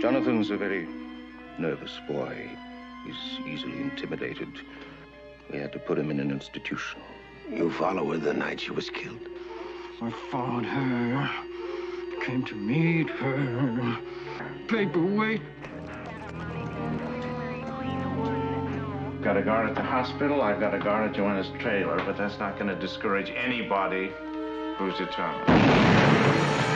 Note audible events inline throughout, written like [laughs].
Jonathan's a very nervous boy. He's easily intimidated. We had to put him in an institution. You follow her the night she was killed? I followed her. Came to meet her. Paperweight. Got a guard at the hospital, I've got a guard at Joanna's trailer, but that's not going to discourage anybody who's determined.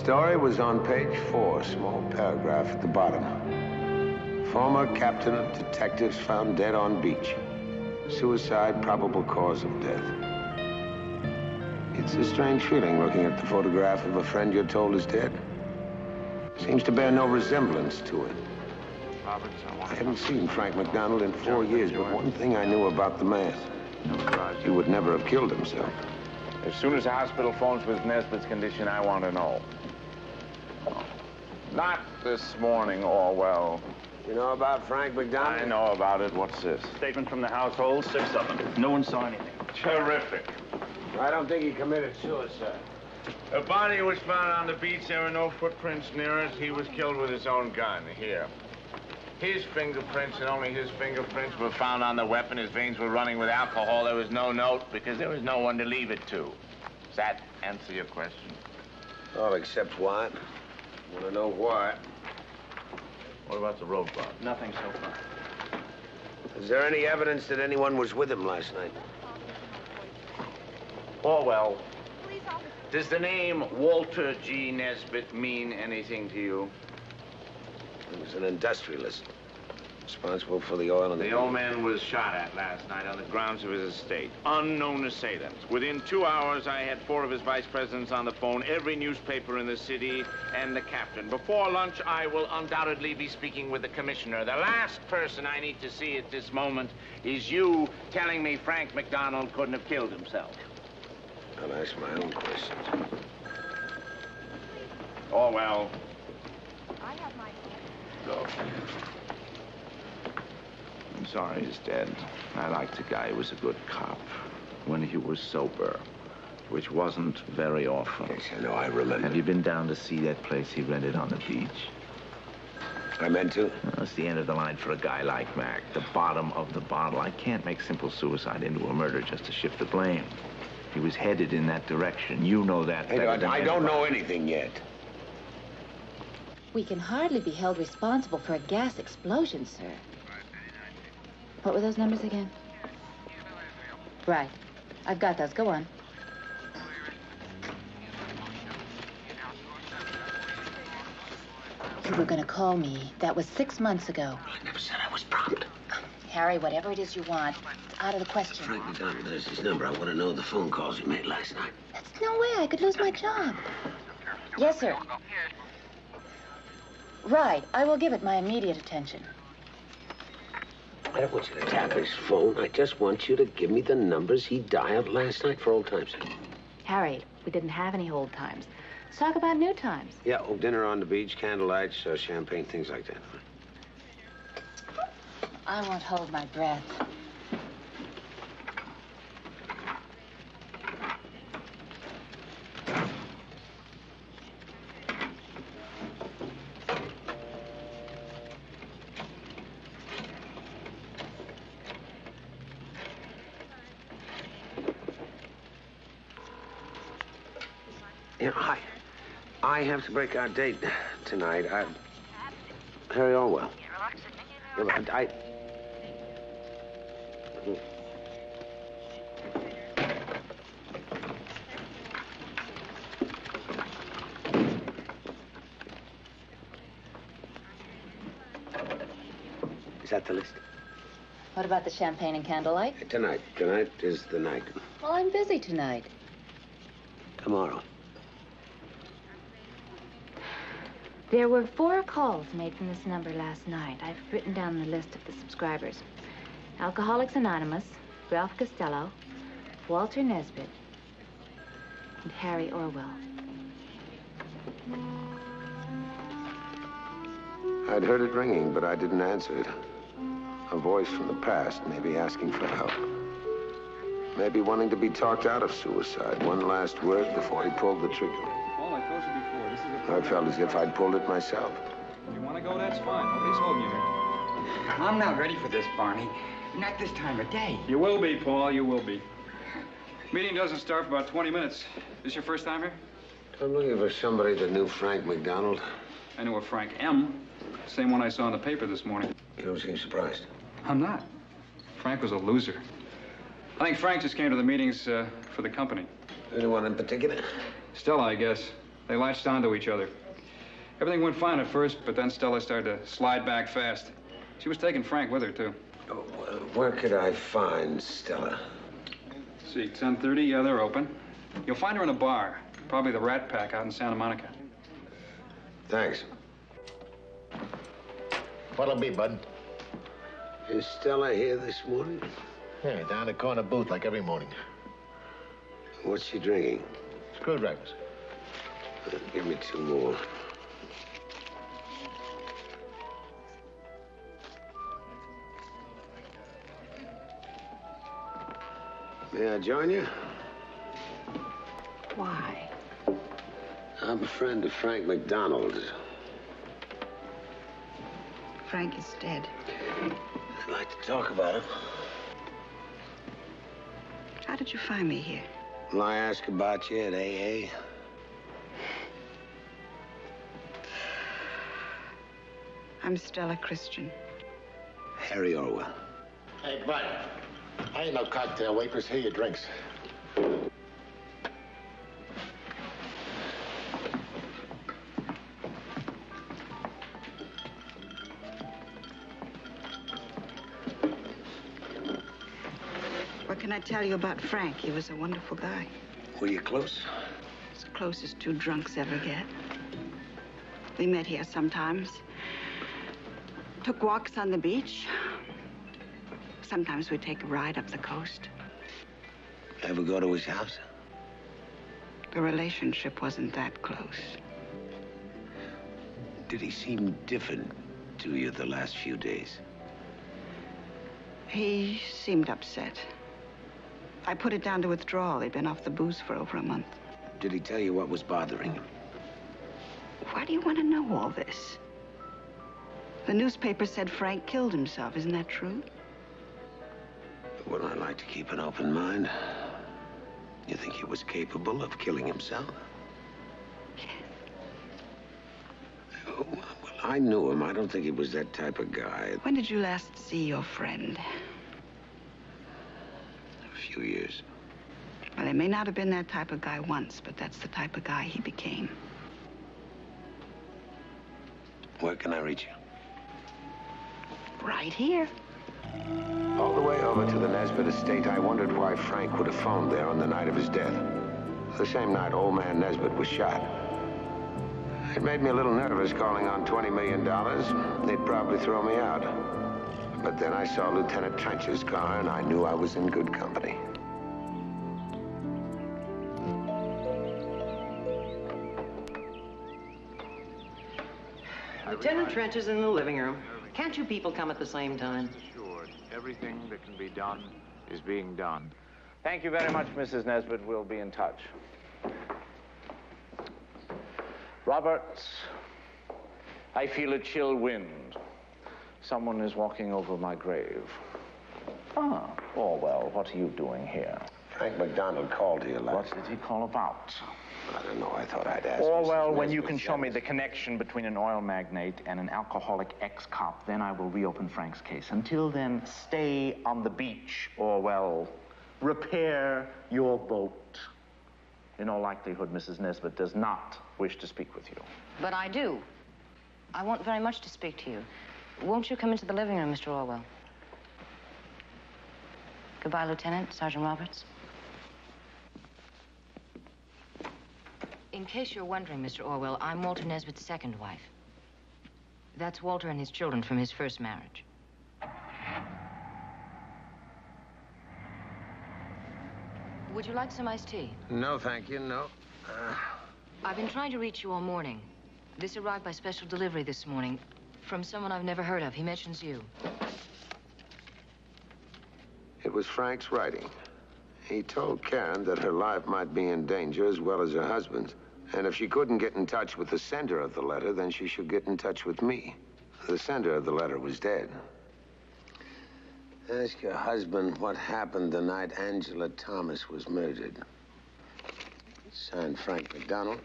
Story was on page four, small paragraph at the bottom. Former captain of detectives found dead on beach. Suicide, probable cause of death. It's a strange feeling looking at the photograph of a friend you're told is dead. Seems to bear no resemblance to it. Roberts, I I haven't seen Frank McDonald in four years, but one thing I knew about the man. He would never have killed himself. As soon as the hospital phones with Nesbitt's condition, I want to know. Not this morning, Orwell. You know about Frank McDonald? I know about it. What's this? Statement from the household, six of them. No one saw anything. Terrific. I don't think he committed suicide. A body was found on the beach. There were no footprints near it. He was killed with his own gun. Here. His fingerprints and only his fingerprints were found on the weapon. His veins were running with alcohol. There was no note because there was no one to leave it to. Does that answer your question? All except what? Want to know why? What about the roadblock? Nothing so far. Is there any evidence that anyone was with him last night? Orwell, does the name Walter G. Nesbitt mean anything to you? He was an industrialist, responsible for the oil and the... The old man was shot at last night on the grounds of his estate. Unknown assailants. Within two hours, I had four of his vice presidents on the phone, every newspaper in the city, and the captain. Before lunch, I will undoubtedly be speaking with the commissioner. The last person I need to see at this moment is you telling me Frank McDonald couldn't have killed himself. I'll ask my own questions. Oh, well, I have my go. Sorry he's dead. I liked the guy. He was a good cop. When he was sober, which wasn't very often. Yes, I know, I remember. Have you been down to see that place he rented on the beach? I meant to. That's the end of the line for a guy like Mac. The bottom of the bottle. I can't make simple suicide into a murder just to shift the blame. He was headed in that direction. You know that. Hey, better I, than I don't know anything yet. We can hardly be held responsible for a gas explosion, sir. What were those numbers again? Right. I've got those. Go on. You were going to call me. That was six months ago. I never said I was prompt. Harry, whatever it is you want, it's out of the question. Frank McDonald has his number. I want to know the phone calls you made last night. That's no way. I could lose my job. Yes, sir. Right. I will give it my immediate attention. I don't want you to tap his phone. I just want you to give me the numbers he dialed last night for old times. Harry, we didn't have any old times. Let's talk about new times. Yeah, oh, dinner on the beach, candlelights, uh, champagne, things like that. I won't hold my breath. Yeah, I, Have to break our date tonight. I, Harry Orwell. But I. Hmm. Is that the list? What about the champagne and candlelight? Tonight. Tonight is the night. Well, I'm busy tonight. Tomorrow. There were four calls made from this number last night. I've written down the list of the subscribers. Alcoholics Anonymous, Ralph Costello, Walter Nesbitt, and Harry Orwell. I'd heard it ringing, but I didn't answer it. A voice from the past, maybe asking for help. Maybe wanting to be talked out of suicide. One last word before he pulled the trigger. I felt as if I'd pulled it myself. If you want to go, that's fine. Nobody's holding you here. I'm not ready for this, Barney. Not this time of day. You will be, Paul, you will be. Meeting doesn't start for about 20 minutes. This your first time here? I'm looking for somebody that knew Frank McDonald. I knew a Frank M. Same one I saw in the paper this morning. You don't seem surprised. I'm not. Frank was a loser. I think Frank just came to the meetings uh, for the company. Anyone in particular? Stella, I guess. They latched onto each other. Everything went fine at first, but then Stella started to slide back fast. She was taking Frank with her, too. Oh, wh- where could I find Stella? See, 10.30, yeah, they're open. You'll find her in a bar. Probably the Rat Pack out in Santa Monica. Thanks. What'll be, bud? Is Stella here this morning? Yeah, down the corner booth like every morning. What's she drinking? Screwdrivers. Give me two more. May I join you? Why? I'm a friend of Frank McDonald. Frank is dead. I'd like to talk about him. How did you find me here? Will I ask about you at AA? I'm Stella Christian. Harry Orwell. Hey, bud. I ain't no cocktail waitress. Here your drinks. What can I tell you about Frank? He was a wonderful guy. Were you close? As close as two drunks ever get. We met here sometimes. Took walks on the beach. Sometimes we'd take a ride up the coast. Ever go to his house? The relationship wasn't that close. Did he seem different to you the last few days? He seemed upset. I put it down to withdrawal. He'd been off the booze for over a month. Did he tell you what was bothering him? Why do you want to know all this? The newspaper said Frank killed himself. Isn't that true? Well, I like to keep an open mind. You think he was capable of killing himself? Oh, well, I knew him. I don't think he was that type of guy. When did you last see your friend? A few years. Well, he may not have been that type of guy once, but that's the type of guy he became. Where can I reach you? Right here. All the way over to the Nesbitt estate, I wondered why Frank would have phoned there on the night of his death. The same night old man Nesbitt was shot. It made me a little nervous calling on $20 million. They'd probably throw me out. But then I saw Lieutenant Trench's car, and I knew I was in good company. Lieutenant Trench is in the living room. Can't you people come at the same time? Assured, everything that can be done is being done. Thank you very much, Mrs. Nesbitt. We'll be in touch. Roberts, I feel a chill wind. Someone is walking over my grave. Ah, Orwell, what are you doing here? Frank McDonald called here last. What did he call about? I don't know. I thought I'd ask. Orwell, Mrs. when you can show me the connection between an oil magnate and an alcoholic ex-cop, then I will reopen Frank's case. Until then, stay on the beach, Orwell. Repair your boat. In all likelihood, Mrs. Nesbitt does not wish to speak with you. But I do. I want very much to speak to you. Won't you come into the living room, Mr. Orwell? Goodbye, Lieutenant, Sergeant Roberts. In case you're wondering, Mr. Orwell, I'm Walter Nesbitt's second wife. That's Walter and his children from his first marriage. Would you like some iced tea? No, thank you. No. Uh, I've been trying to reach you all morning. This arrived by special delivery this morning from someone I've never heard of. He mentions you. it was Frank's writing. He told Karen that her life might be in danger as well as her husband's. And if she couldn't get in touch with the sender of the letter, then she should get in touch with me. The sender of the letter was dead. Ask your husband what happened the night Angela Thomas was murdered. Signed Frank McDonald.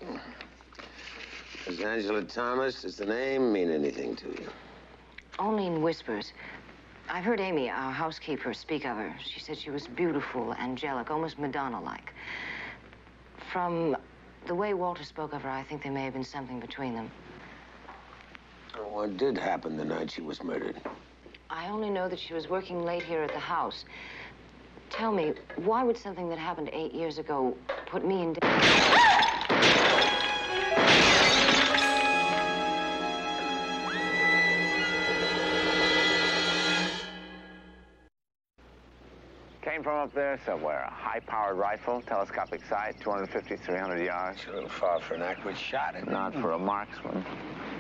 Does Angela Thomas, does the name mean anything to you? Only in whispers. I've heard Amy, our housekeeper, speak of her. She said she was beautiful, angelic, almost Madonna-like. From the way Walter spoke of her, I think there may have been something between them. Oh, what did happen the night she was murdered? I only know that she was working late here at the house. Tell me, why would something that happened eight years ago put me in danger? From up there somewhere. A high-powered rifle, telescopic sight, 250, 300 yards. It's a little far for an accurate shot, isn't it? Not for a marksman.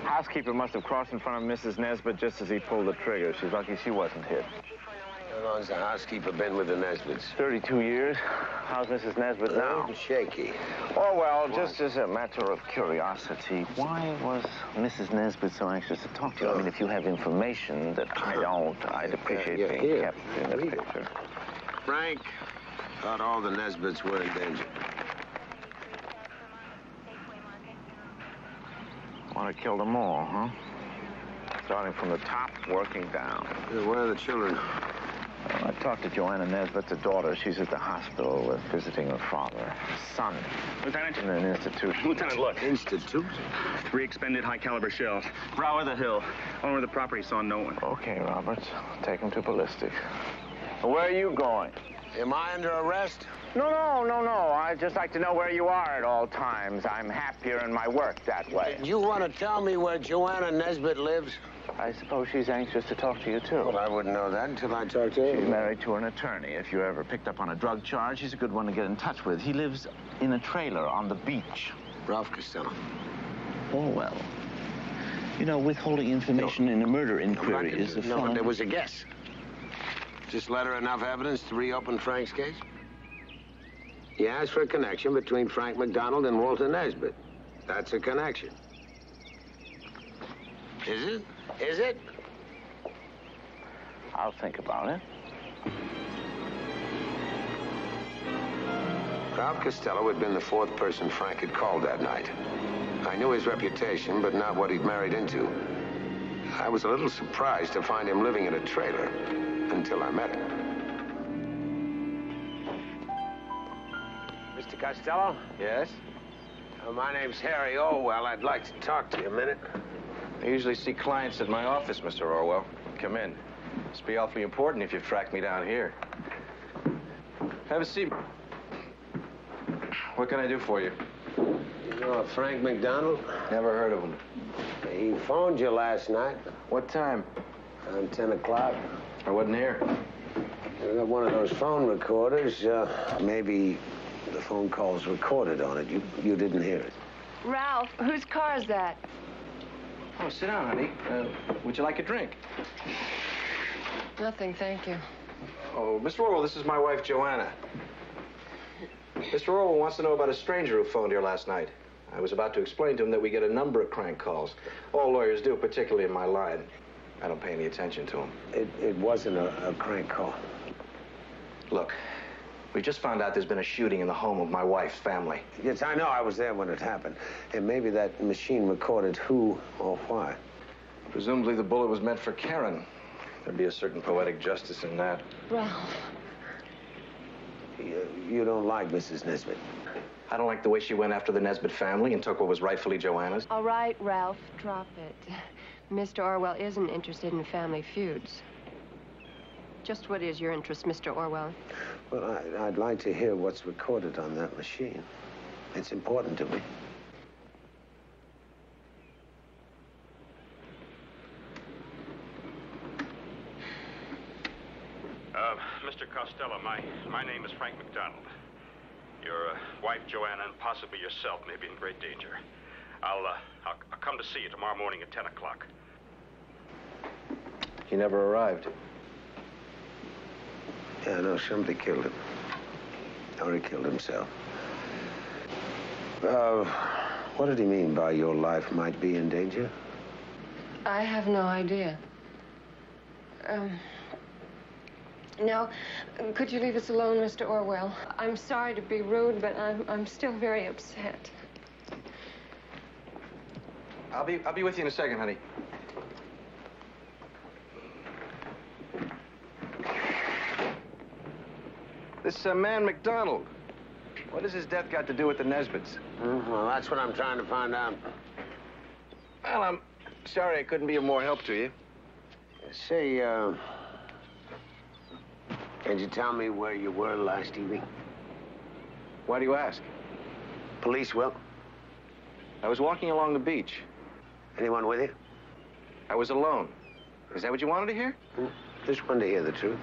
Housekeeper must have crossed in front of Mrs. Nesbitt just as he pulled the trigger. She's lucky she wasn't hit. How long's the housekeeper been with the Nesbitts? 32 years. How's Mrs. Nesbitt now? Shaky. Oh, well, just as a matter of curiosity, why was Mrs. Nesbitt so anxious to talk to you? I mean, if you have information that I don't, I'd appreciate Yeah, being here. kept in the picture. Frank thought all the Nesbitts were in danger. Want to kill them all, huh? Starting from the top, working down. Yeah, Where are the children? Well, I talked to Joanna Nesbitt, the daughter. She's at the hospital uh, visiting her father. Her son Lieutenant? in an institution. Lieutenant, look. Institute? Three expended high-caliber shells. Brow of the hill. Owner of the property saw no one. Okay, Roberts. Take him to ballistics. Where are you going? Am I under arrest? No, no, no, no. I'd just like to know where you are at all times. I'm happier in my work that way. You want to tell me where Joanna Nesbitt lives? I suppose she's anxious to talk to you, too. Well, I wouldn't know that until I talked to you. She's married to an attorney. If you're ever picked up on a drug charge, he's a good one to get in touch with. He lives in a trailer on the beach. Ralph Costello. Oh, well. You know, withholding information in a murder inquiry No, is a no, felony. there was a guess. Just let her enough evidence to reopen Frank's case? He asked for a connection between Frank McDonald and Walter Nesbitt. That's a connection. Is it? Is it? I'll think about it. Ralph Costello had been the fourth person Frank had called that night. I knew his reputation, but not what he'd married into. I was a little surprised to find him living in a trailer until I met him. Mr. Costello? Yes? Uh, my name's Harry Orwell. I'd like to talk to you a minute. I usually see clients at my office, Mr. Orwell. Come in. Must be awfully important if you've tracked me down here. Have a seat. What can I do for you? You know Frank McDonald? Never heard of him. He phoned you last night. What time? Around 10 o'clock. I wasn't here. You got one of those phone recorders. Uh, maybe the phone call's recorded on it. You, you didn't hear it. Ralph, whose car is that? Oh, sit down, honey. Uh, would you like a drink? Nothing, thank you. Oh, Mr. Orwell, this is my wife, Joanna. Mr. Orwell wants to know about a stranger who phoned here last night. I was about to explain to him that we get a number of crank calls. All lawyers do, particularly in my line. I don't pay any attention to them. It, it wasn't a, a crank call. Look, we just found out there's been a shooting in the home of my wife's family. Yes, I know. I was there when it happened. And maybe that machine recorded who or why. Presumably the bullet was meant for Karen. There'd be a certain poetic justice in that. Ralph. You, you don't like Mrs. Nesbitt. I don't like the way she went after the Nesbitt family and took what was rightfully Joanna's. All right, Ralph, drop it. Mr. Orwell isn't interested in family feuds. Just what is your interest, Mr. Orwell? Well, I, I'd like to hear what's recorded on that machine. It's important to me. Uh, Mr. Costello, my, my name is Frank McDonald. Your uh, wife, Joanna, and possibly yourself may be in great danger. I'll, uh, I'll, I'll come to see you tomorrow morning at 10 o'clock. He never arrived. Yeah, no, somebody killed him. Or he killed himself. Uh, what did he mean by your life might be in danger? I have no idea. Um, now, could you leave us alone, Mr. Orwell? I'm sorry to be rude, but I'm, I'm still very upset. I'll be, I'll be with you in a second, honey. This uh, man McDonald. What has his death got to do with the Nesbitts? Mm, well, that's what I'm trying to find out. Well, I'm sorry I couldn't be of more help to you. Say, uh, can you tell me where you were last evening? Why do you ask? Police will. I was walking along the beach. Anyone with you? I was alone. Is that what you wanted to hear? Hmm? Just wanted to hear the truth.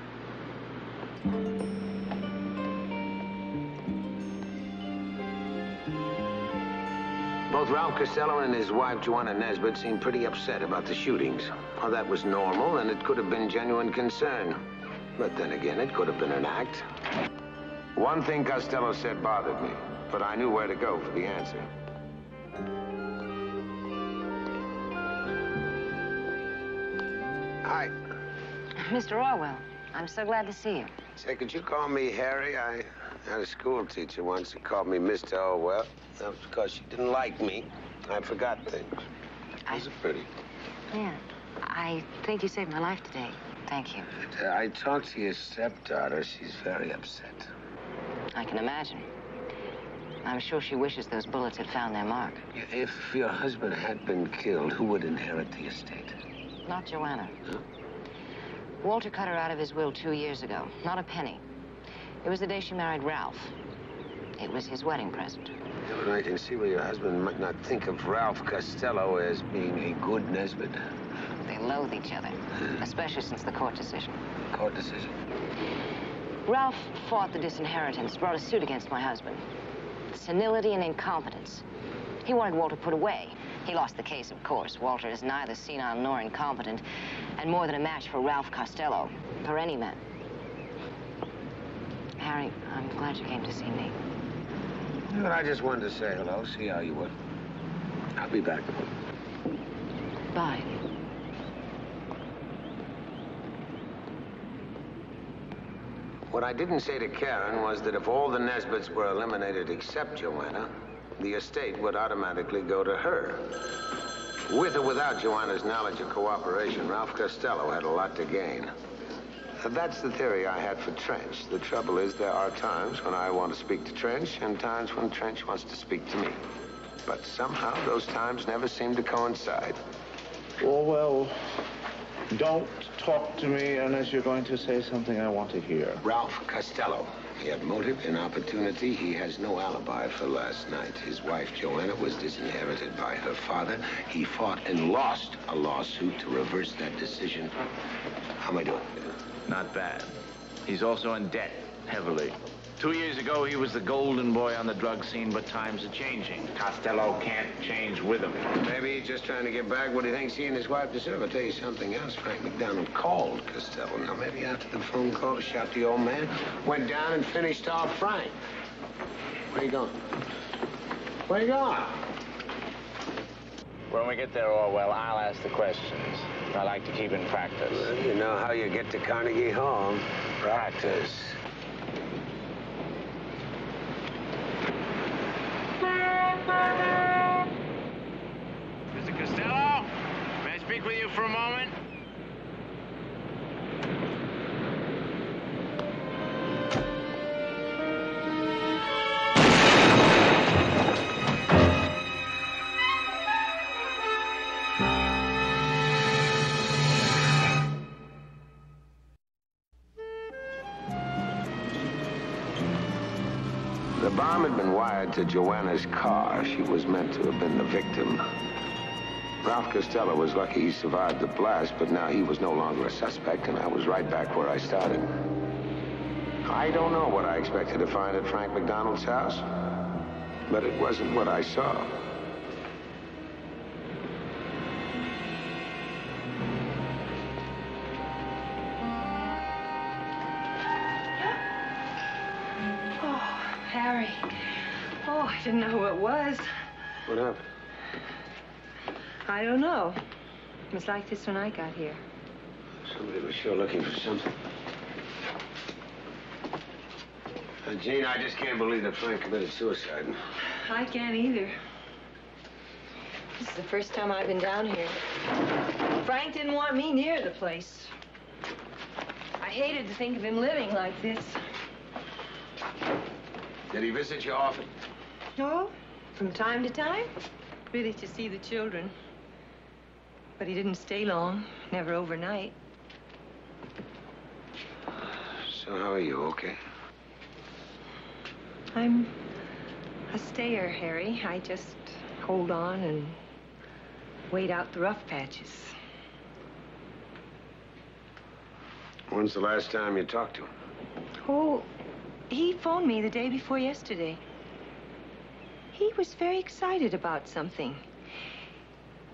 Both Ralph Costello and his wife, Joanna Nesbitt, seemed pretty upset about the shootings. Well, that was normal, and it could have been genuine concern. But then again, it could have been an act. One thing Costello said bothered me, but I knew where to go for the answer. Hi. Mr. Orwell, I'm so glad to see you. Say, could you call me Harry? I had a school teacher once who called me Mr. Orwell. That was because she didn't like me. I forgot things. Was it pretty? Yeah. I think you saved my life today. Thank you. Uh, I talked to your stepdaughter. She's very upset. I can imagine. I'm sure she wishes those bullets had found their mark. If your husband had been killed, who would inherit the estate? Not Joanna. Walter cut her out of his will two years ago. Not a penny. It was the day she married Ralph. It was his wedding present. But I can see why your husband might not think of Ralph Costello as being a good Nesbitt. Loathe each other, hmm. especially since the court decision. Court decision? Ralph fought the disinheritance, brought a suit against my husband. Senility and incompetence. He wanted Walter put away. He lost the case, of course. Walter is neither senile nor incompetent, and more than a match for Ralph Costello, for any man. Harry, I'm glad you came to see me. Well, I just wanted to say hello, see how you were. I'll be back. Bye. What I didn't say to Karen was that if all the Nesbitts were eliminated except Joanna, the estate would automatically go to her. With or without Joanna's knowledge or cooperation, Ralph Costello had a lot to gain. That's the theory I had for Trench. The trouble is there are times when I want to speak to Trench and times when Trench wants to speak to me. But somehow those times never seem to coincide. Orwell, don't talk to me unless you're going to say something I want to hear. Ralph Costello. He had motive and opportunity. He has no alibi for last night. His wife, Joanna, was disinherited by her father. He fought and lost a lawsuit to reverse that decision. How am I doing? Not bad. He's also in debt, heavily. Two years ago, he was the golden boy on the drug scene, but times are changing. Costello can't change with him. Maybe he's just trying to get back what he thinks he and his wife deserve. I'll tell you something else. Frank McDonald called Costello. Now, maybe after the phone call, shot the old man, went down and finished off Frank. Where you going? Where you going? When we get there, Orwell, I'll ask the questions. I like to keep in practice. Well, you know how you get to Carnegie Hall. Practice. Wired to Joanna's car. She was meant to have been the victim. Ralph Costello was lucky he survived the blast, but now he was no longer a suspect, and I was right back where I started. I don't know what I expected to find at Frank McDonald's house, but it wasn't what I saw. What happened? I don't know. It was like this when I got here. Somebody was sure looking for something. Uh, Gene, I just can't believe that Frank committed suicide. I can't either. This is the first time I've been down here. Frank didn't want me near the place. I hated to think of him living like this. Did he visit you often? No, from time to time. Really to see the children. But he didn't stay long, never overnight. So how are you, okay? I'm a stayer, Harry. I just hold on and wait out the rough patches. When's the last time you talked to him? Oh, he phoned me the day before yesterday. He was very excited about something.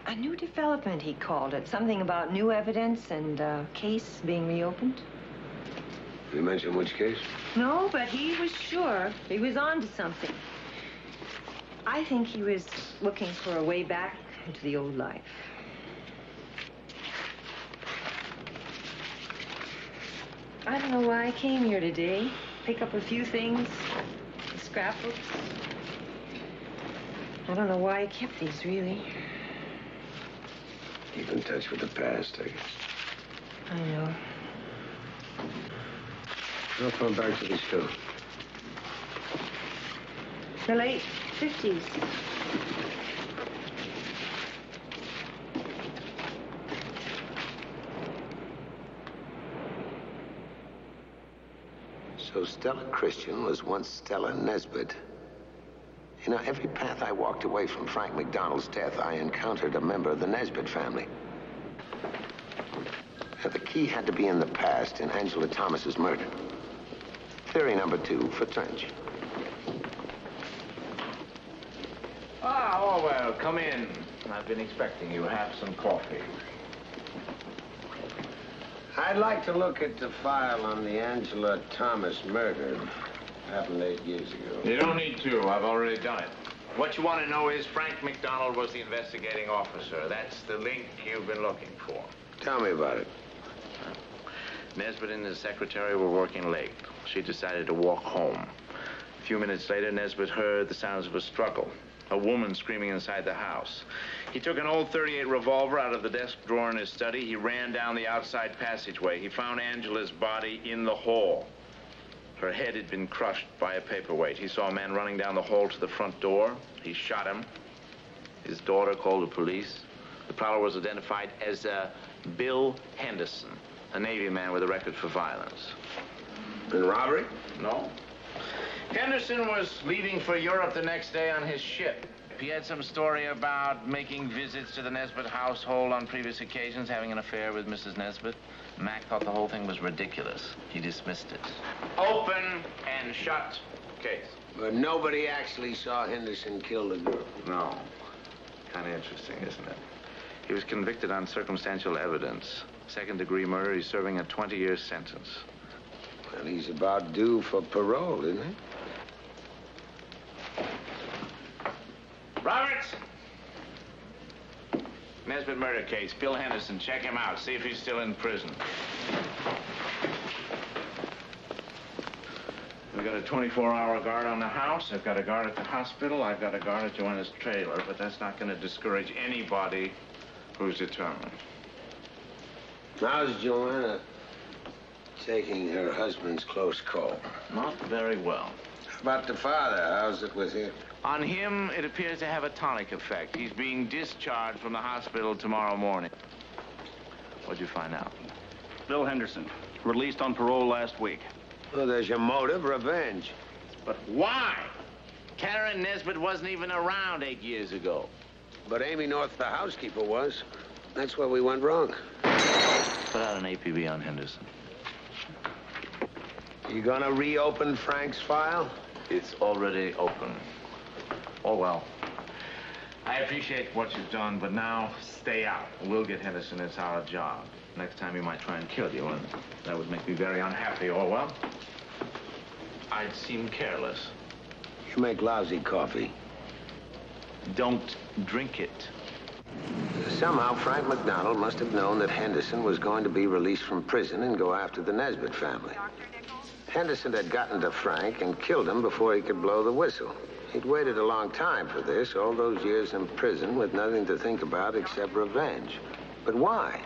A new development, he called it. Something about new evidence and a case being reopened. You mentioned which case? No, but he was sure he was on to something. I think he was looking for a way back into the old life. I don't know why I came here today. Pick up a few things, scrapbooks. I don't know why I kept these, really. Keep in touch with the past, I guess. I know. I'll far back to this go? The late 50s. So Stella Christian was once Stella Nesbitt. You know, every path I walked away from Frank McDonald's death, I encountered a member of the Nesbitt family. Now, the key had to be in the past, in Angela Thomas's murder. Theory number two for Trench. Ah, Orwell, come in. I've been expecting you. Have some coffee. I'd like to look at the file on the Angela Thomas murder. Happened eight years ago. You don't need to. I've already done it. What you want to know is Frank McDonald was the investigating officer. That's the link you've been looking for. Tell me about it. Nesbitt and his secretary were working late. She decided to walk home. A few minutes later, Nesbitt heard the sounds of a struggle. A woman screaming inside the house. He took an old 38 revolver out of the desk drawer in his study. He ran down the outside passageway. He found Angela's body in the hall. Her head had been crushed by a paperweight. He saw a man running down the hall to the front door. He shot him. His daughter called the police. The prowler was identified as uh, Bill Henderson, a Navy man with a record for violence. And robbery? No. Henderson was leaving for Europe the next day on his ship. He had some story about making visits to the Nesbitt household on previous occasions, having an affair with Mrs. Nesbitt. Mac thought the whole thing was ridiculous. He dismissed it. Open and shut case. But nobody actually saw Henderson kill the girl. No. Kind of interesting, isn't it? He was convicted on circumstantial evidence. Second degree murder, he's serving a 20 year sentence. Well, he's about due for parole, isn't he? Roberts! Nesbitt murder case. Bill Henderson. Check him out. See if he's still in prison. We've got a 24-hour guard on the house. I've got a guard at the hospital. I've got a guard at Joanna's trailer. But that's not going to discourage anybody who's determined. How's Joanna taking her husband's close call? Not very well. How about the father? How's it with him? On him, it appears to have a tonic effect. He's being discharged from the hospital tomorrow morning. What'd you find out? Bill Henderson, released on parole last week. Well, there's your motive, revenge. But why? Karen Nesbitt wasn't even around eight years ago. But Amy North, the housekeeper, was. That's where we went wrong. Put out an APB on Henderson. You gonna reopen Frank's file? It's already open. Oh, well. I appreciate what you've done, but now stay out. We'll get Henderson. It's our job. Next time he might try and kill you, and that would make me very unhappy, oh, Orwell. I'd seem careless. You make lousy coffee. Don't drink it. Somehow, Frank McDonald must have known that Henderson was going to be released from prison and go after the Nesbitt family. Henderson had gotten to Frank and killed him before he could blow the whistle. He'd waited a long time for this, all those years in prison with nothing to think about except revenge. But why?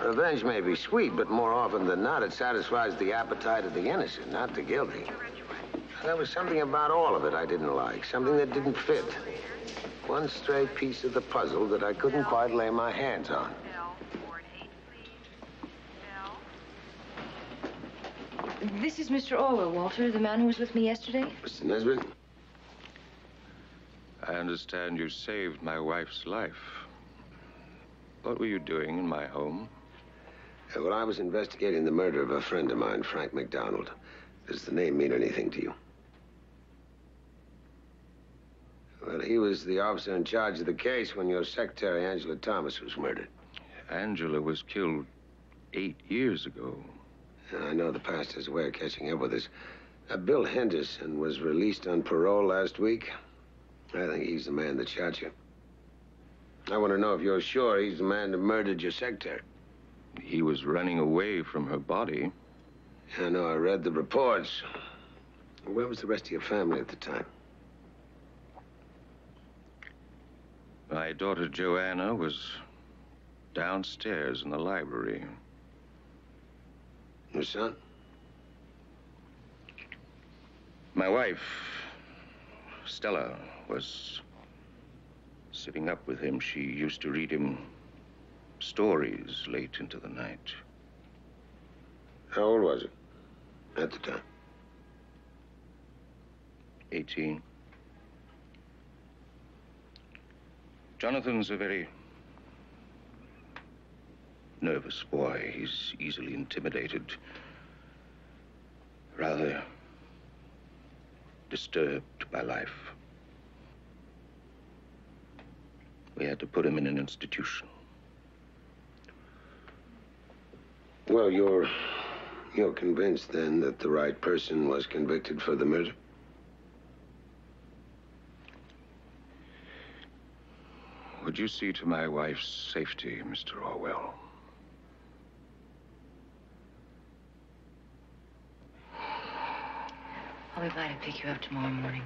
Revenge may be sweet, but more often than not, it satisfies the appetite of the innocent, not the guilty. There was something about all of it I didn't like, something that didn't fit. One stray piece of the puzzle that I couldn't quite lay my hands on. This is Mr. Orwell, Walter, the man who was with me yesterday. Mr. Nesbitt? I understand you saved my wife's life. What were you doing in my home? Uh, well, I was investigating the murder of a friend of mine, Frank McDonald. Does the name mean anything to you? Well, he was the officer in charge of the case when your secretary, Angela Thomas, was murdered. Angela was killed eight years ago. And I know the past has a way of catching up with us. Uh, Bill Henderson was released on parole last week. I think he's the man that shot you. I want to know if you're sure he's the man that murdered your secretary. He was running away from her body. I know, I read the reports. Where was the rest of your family at the time? My daughter Joanna was downstairs in the library. Your son? My wife, Stella, was sitting up with him. She used to read him stories late into the night. How old was he at the time? 18. Jonathan's a very nervous boy. He's easily intimidated. Rather disturbed by life. We had to put him in an institution. Well, you're... You're convinced, then, that the right person was convicted for the murder? Would you see to my wife's safety, Mr. Orwell? I'll be by to pick you up tomorrow morning.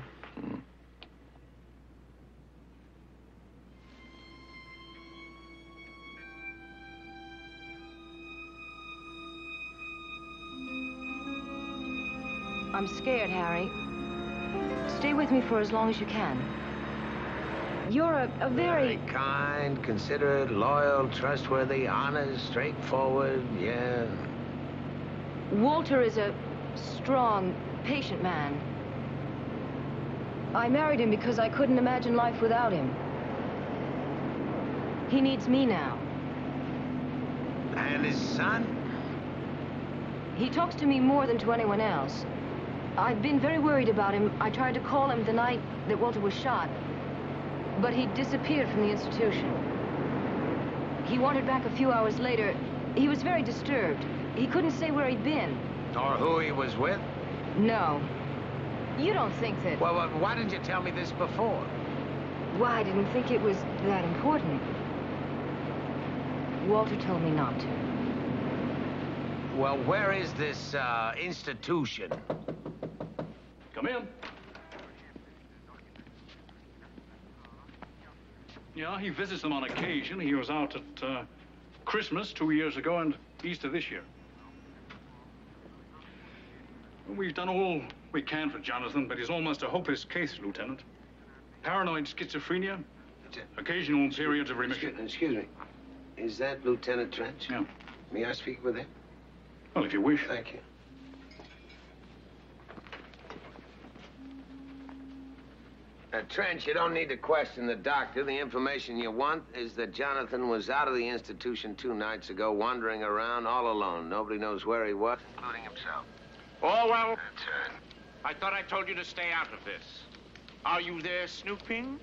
I'm scared, Harry. Stay with me for as long as you can. You're a, a very... kind, considerate, loyal, trustworthy, honest, straightforward, yeah. Walter is a strong, patient man. I married him because I couldn't imagine life without him. He needs me now. And his son? He talks to me more than to anyone else. I've been very worried about him. I tried to call him the night that Walter was shot. But he disappeared from the institution. He wandered back a few hours later. He was very disturbed. He couldn't say where he'd been. Or who he was with? No. You don't think that... Well, well, why didn't you tell me this before? Why, I didn't think it was that important. Walter told me not to. Well, where is this, uh, institution? Come in. Yeah, he visits them on occasion. He was out at uh, Christmas two years ago and Easter this year. We've done all we can for Jonathan, but he's almost a hopeless case, Lieutenant. Paranoid schizophrenia, occasional periods of remission. Excuse, excuse me. Is that Lieutenant Trench? Yeah. May I speak with him? Well, if you wish. Thank you. Uh, Trench, you don't need to question the doctor. The information you want is that Jonathan was out of the institution two nights ago, wandering around all alone. Nobody knows where he was, including himself. Orwell, That's right. I thought I told you to stay out of this. Are you there snooping?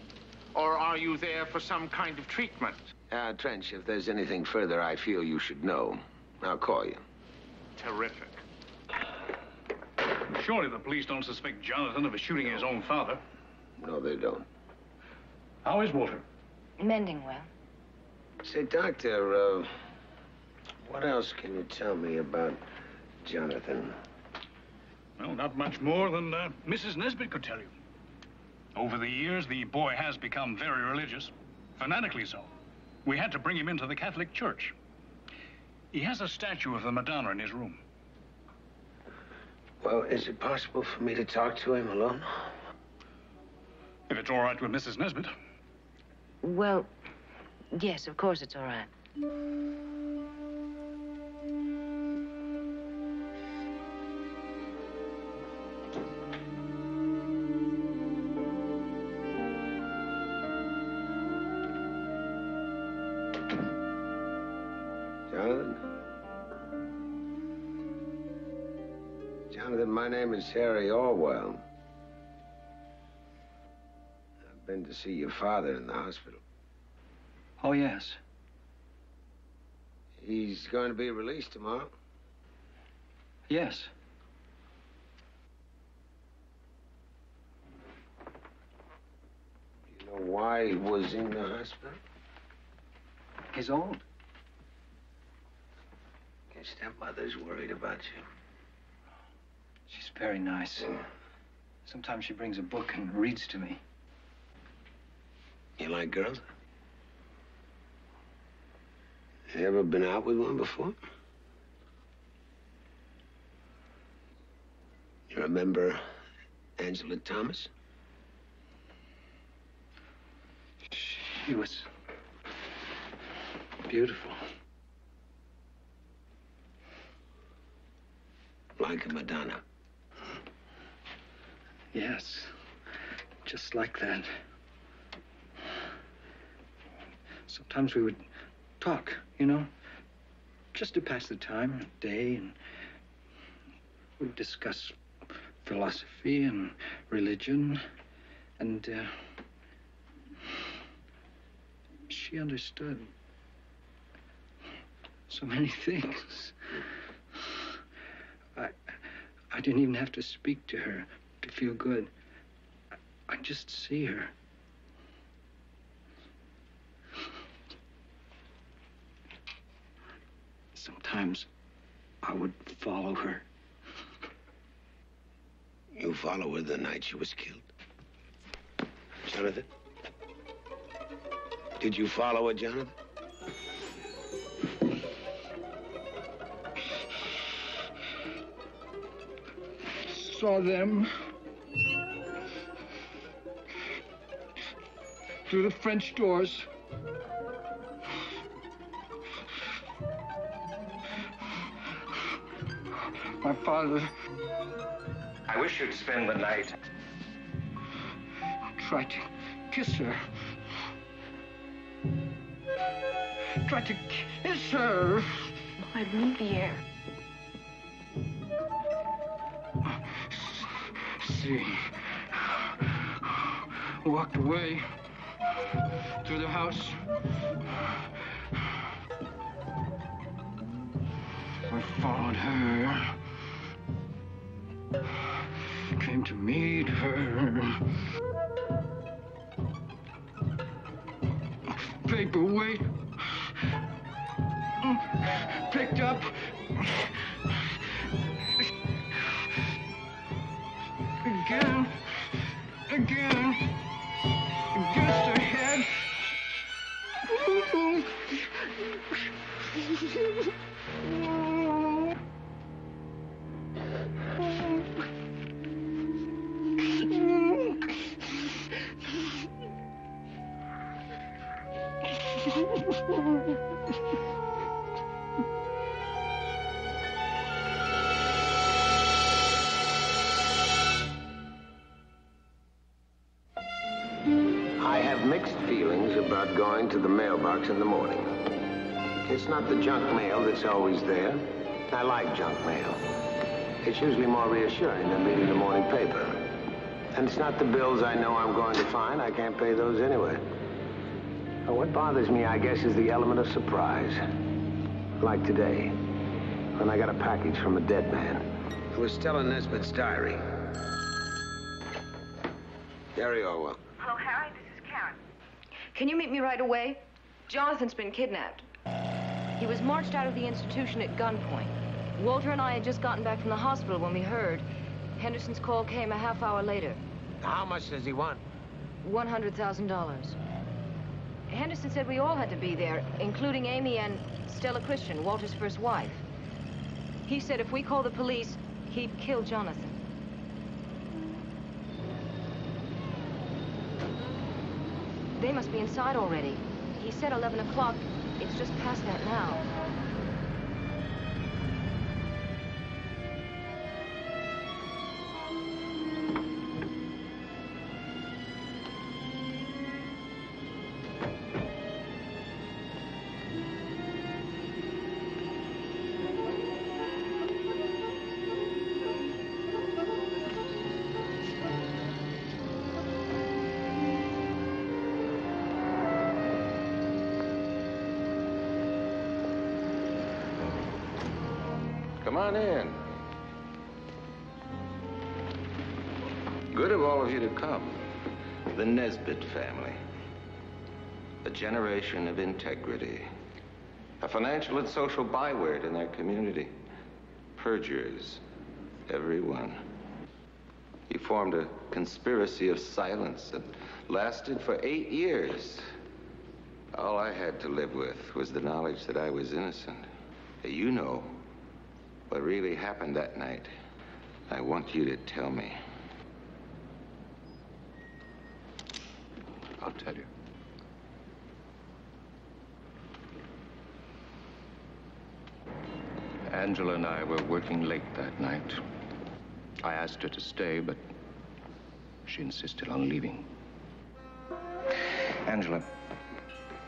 Or are you there for some kind of treatment? Uh, Trench, if there's anything further I feel you should know, I'll call you. Terrific. Surely the police don't suspect Jonathan of shooting his own father. No, they don't. How is Walter? Mending well. Say, Doctor, uh, what else can you tell me about Jonathan? Well, not much more than uh, Mrs. Nesbitt could tell you. Over the years, the boy has become very religious, fanatically so. We had to bring him into the Catholic Church. He has a statue of the Madonna in his room. Well, is it possible for me to talk to him alone? If it's all right with Mrs. Nesbitt. Well, yes, of course it's all right. My name is Harry Orwell. I've been to see your father in the hospital. Oh, yes. He's going to be released tomorrow. Yes. Do You know why he was in the hospital? He's old. Your stepmother's worried about you. She's very nice. Sometimes she brings a book and reads to me. You like girls? You ever been out with one before? You remember Angela Thomas? She was beautiful. Like a Madonna. Yes. Just like that. Sometimes we would talk, you know, just to pass the time, a day, and we'd discuss philosophy and religion, and uh, she understood so many [laughs] things. I didn't even have to speak to her to feel good. I, I just see her. Sometimes I would follow her. You follow her the night she was killed. Jonathan? Did you follow her, Jonathan? Saw them through the French doors. My father I wish you'd spend the night. tried to kiss her. Tried to kiss her. I need the air. See. Walked away through the house. I followed her. Came to meet her. Mixed feelings about going to the mailbox in the morning. It's not the junk mail that's always there. I like junk mail. It's usually more reassuring than reading the morning paper. And it's not the bills I know I'm going to find. I can't pay those anyway. But what bothers me, I guess, is the element of surprise. Like today, when I got a package from a dead man. It was Stella Nesbitt's diary. Harry Orwell. Hello, Harry. This. Can you meet me right away? Jonathan's been kidnapped. He was marched out of the institution at gunpoint. Walter and I had just gotten back from the hospital when we heard. Henderson's call came a half hour later. How much does he want? $100,000. Henderson said we all had to be there, including Amy and Stella Christian, Walter's first wife. He said if we call the police, he'd kill Jonathan. They must be inside already. He said 11 o'clock. It's just past that now. Come on in. Good of all of you to come. The Nesbitt family. A generation of integrity. A financial and social byword in their community. Perjurers, every one. You formed a conspiracy of silence that lasted for eight years. All I had to live with was the knowledge that I was innocent. You know what really happened that night. I want you to tell me. I'll tell you. Angela and I were working late that night. I asked her to stay, but she insisted on leaving. Angela,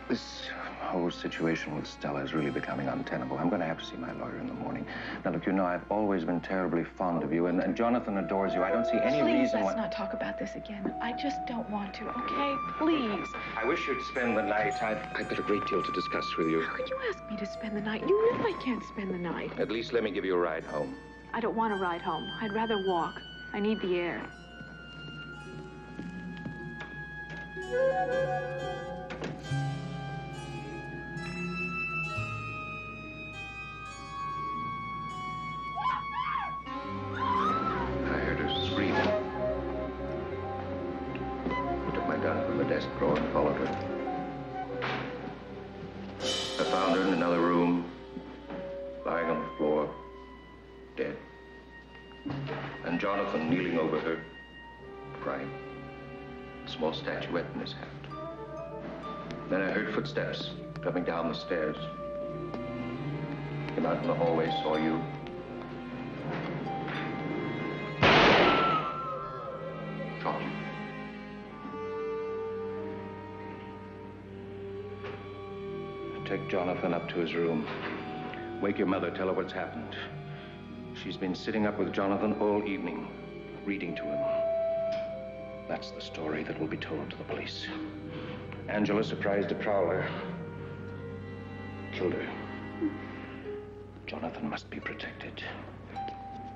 this whole situation with Stella is really becoming untenable. I'm going to have to see my lawyer in the morning. Now, look, you know I've always been terribly fond of you, and, and Jonathan adores you. I don't see any Please, reason let's why. not talk about this again. I just don't want to, okay? Please. I wish you'd spend the night. I've, I've got a great deal to discuss with you. How can you ask me to spend the night? You know I can't spend the night. At least let me give you a ride home. I don't want to ride home. I'd rather walk. I need the air. Coming down the stairs. Came out in the hallway, saw you. Shot you. Take Jonathan up to his room. Wake your mother, tell her what's happened. She's been sitting up with Jonathan all evening, reading to him. That's the story that will be told to the police. Angela surprised a prowler. Killed her. Jonathan must be protected,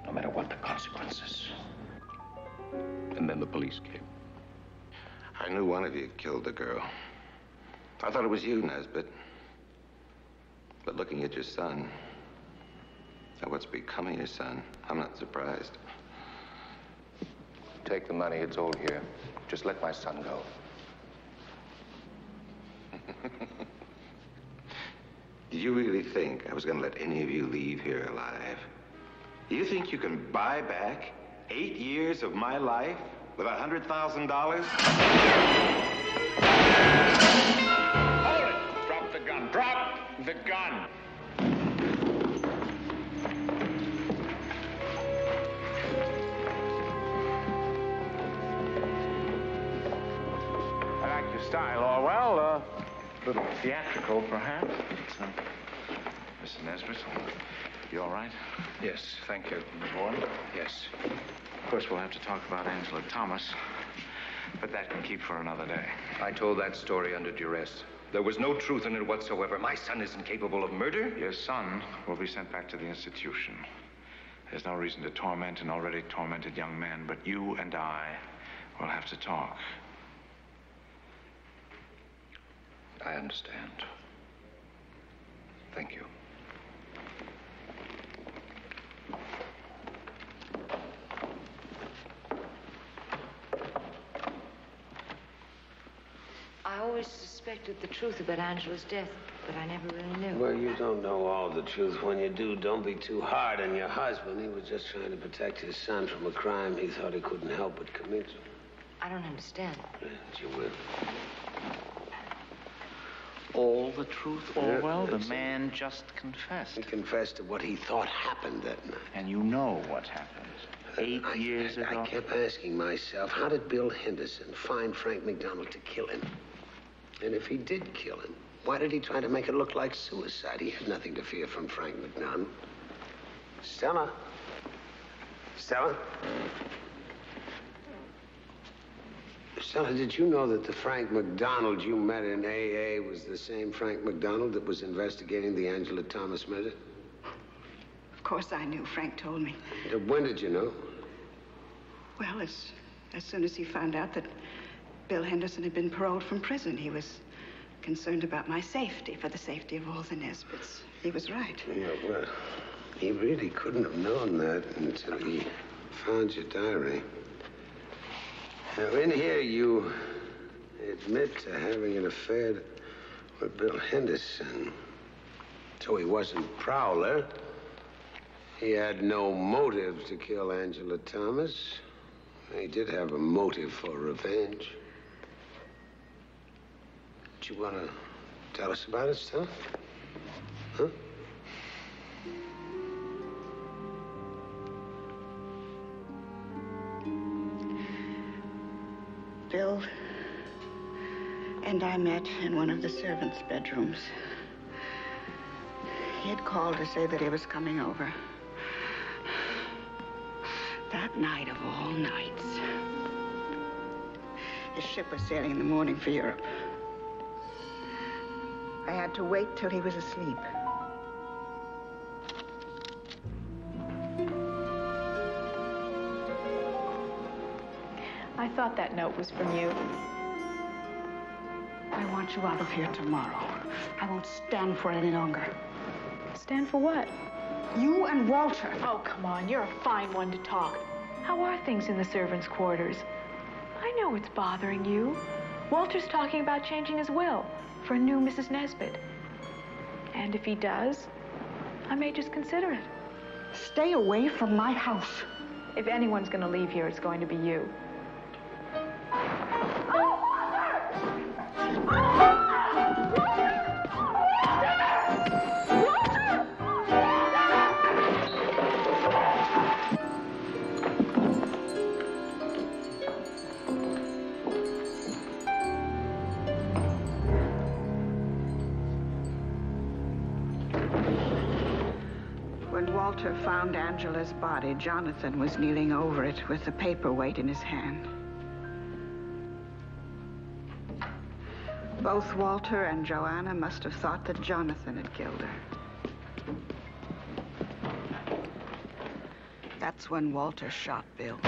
no matter what the consequences. And then the police came. I knew one of you killed the girl. I thought it was you, Nesbitt. But looking at your son, and what's become of your son, I'm not surprised. Take the money, it's all here. Just let my son go. [laughs] You really think I was going to let any of you leave here alive? Do you think you can buy back eight years of my life with a hundred thousand dollars? Hold it! Drop the gun. Drop the gun. I like your style, Orwell. Uh, a little theatrical, perhaps. Uh, Nesbitt. Nesbit, you all right? Yes, thank you. Miss Warren? Yes. Of course, we'll have to talk about Angela Thomas, but that can keep for another day. I told that story under duress. There was no truth in it whatsoever. My son isn't capable of murder. Your son will be sent back to the institution. There's no reason to torment an already tormented young man, but you and I will have to talk. I understand. Thank you. I always suspected the truth about Angela's death, but I never really knew. Well, you don't know all the truth. When you do, don't be too hard on your husband. He was just trying to protect his son from a crime he thought he couldn't help but commit. I don't understand. Yes, you will. All the truth, Yeah, Orwell? the man just confessed. He confessed to what he thought happened that night. And you know what happened. Eight I, years I, ago. I kept asking myself, how did Bill Henderson find Frank McDonald to kill him? And if he did kill him, why did he try to make it look like suicide? He had nothing to fear from Frank McDonald. Stella? Stella? Stella, did you know that the Frank McDonald you met in AA was the same Frank McDonald that was investigating the Angela Thomas murder? Of course I knew. Frank told me. When did you know? Well, as, as soon as he found out that Bill Henderson had been paroled from prison, he was concerned about my safety, for the safety of all the Nesbitts. He was right. Yeah, well, he really couldn't have known that until he found your diary. Now, in here, you admit to having an affair with Bill Henderson. So he wasn't Prowler. He had no motive to kill Angela Thomas. He did have a motive for revenge. You want to tell us about it, Stella? Huh? Bill and I met in one of the servants' bedrooms. He had called to say that he was coming over. That night of all nights. His ship was sailing in the morning for Europe. I had to wait till he was asleep. I thought that note was from you. I want you out of here tomorrow. I won't stand for it any longer. Stand for what? You and Walter. Oh, come on. You're a fine one to talk. How are things in the servants' quarters? I know it's bothering you. Walter's talking about changing his will for a new Mrs. Nesbitt. And if he does, I may just consider it. Stay away from my house. If anyone's going to leave here, it's going to be you. Angela's body, Jonathan was kneeling over it with the paperweight in his hand. Both Walter and Joanna must have thought that Jonathan had killed her. That's when Walter shot Bill.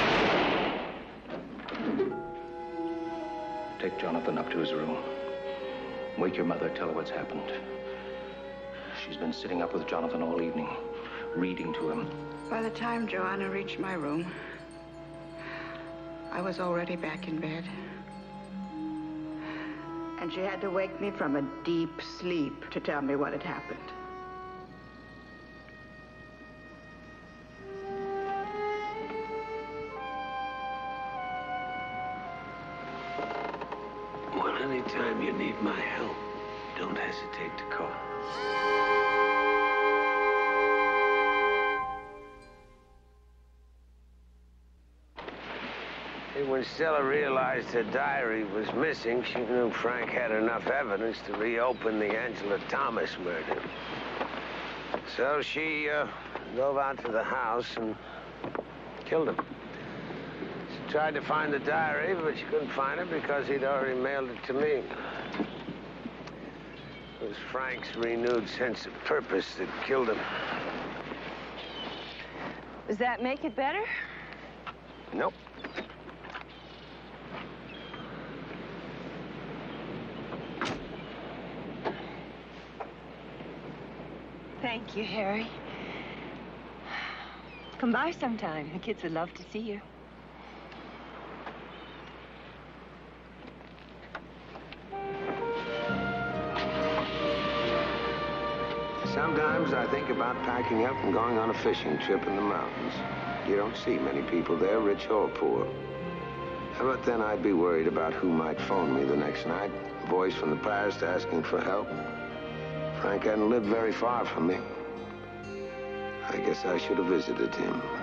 Take Jonathan up to his room. Wake your mother, tell her what's happened. She's been sitting up with Jonathan all evening, reading to him. By the time Joanna reached my room, I was already back in bed. And she had to wake me from a deep sleep to tell me what had happened. Stella realized her diary was missing, she knew Frank had enough evidence to reopen the Angela Thomas murder. So she uh, drove out to the house and killed him. She tried to find the diary, but she couldn't find it because he'd already mailed it to me. It was Frank's renewed sense of purpose that killed him. Does that make it better? Nope. Thank you, Harry. Come by sometime. The kids would love to see you. Sometimes I think about packing up and going on a fishing trip in the mountains. You don't see many people there, rich or poor. But then I'd be worried about who might phone me the next night. A voice from the past asking for help. Frank hadn't lived very far from me. I guess I should have visited him.